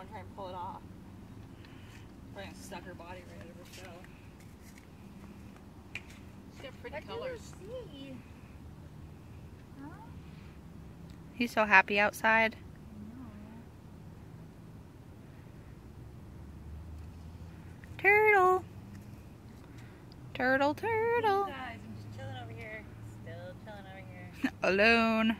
want to try and pull it off. Probably gonna suck her body right out of her shell. She's got pretty I colors. see. Huh? He's so happy outside. Turtle. Turtle, turtle. Guys, I'm just chilling over here. Still chilling over here. Alone.